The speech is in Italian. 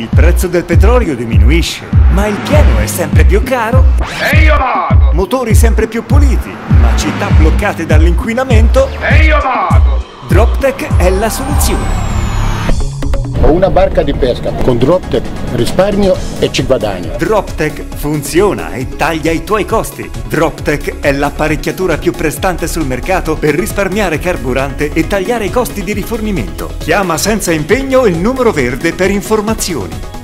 Il prezzo del petrolio diminuisce, ma il pieno è sempre più caro. E io vado! Motori sempre più puliti, ma città bloccate dall'inquinamento. E io vado! DropTech è la soluzione. Una barca di pesca, con DropTech risparmio e ci guadagno. DropTech funziona e taglia i tuoi costi. DropTech è l'apparecchiatura più prestante sul mercato per risparmiare carburante e tagliare i costi di rifornimento. Chiama senza impegno il numero verde per informazioni.